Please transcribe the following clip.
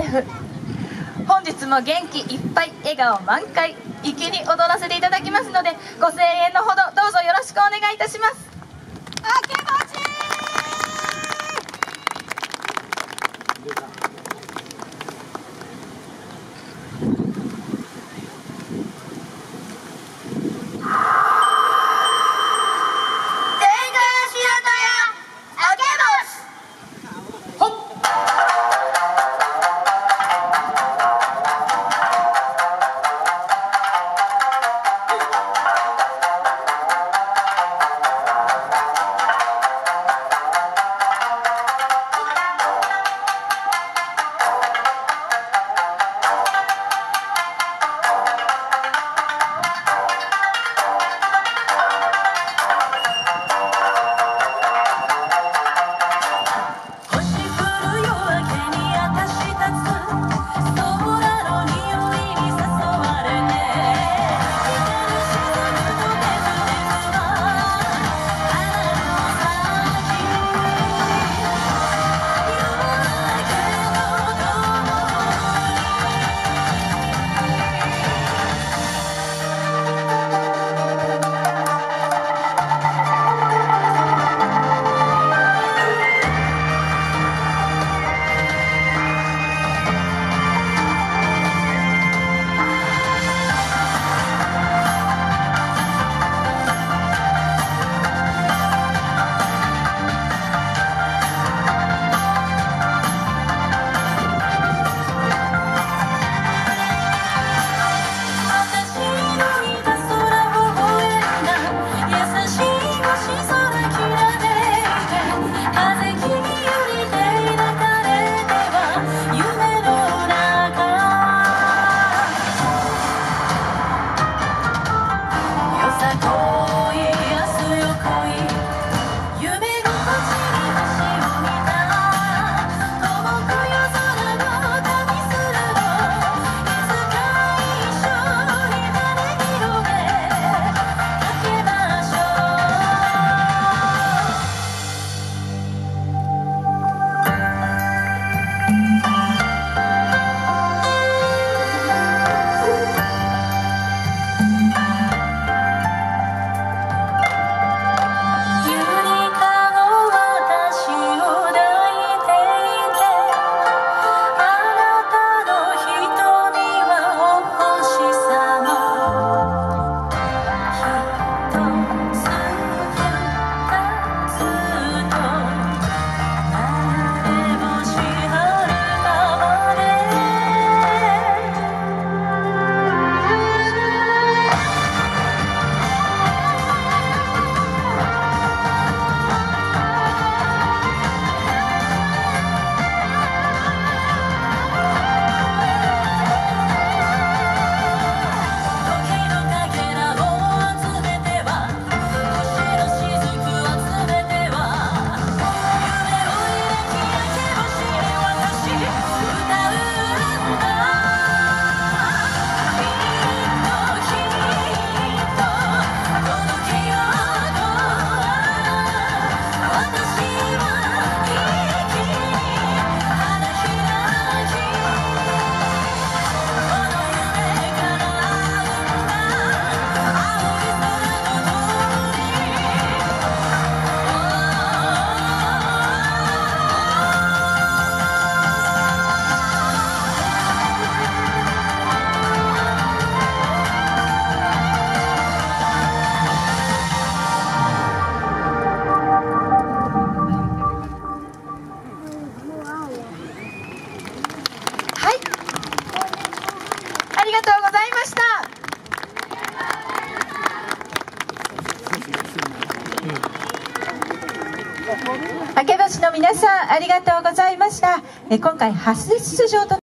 テフ。本日も元気いっぱい笑顔満開。粋に踊らせていただきますのでご声援のほどどうぞよろしくお願いいたします。明け橋の皆さんありがとうございました。今回初出場と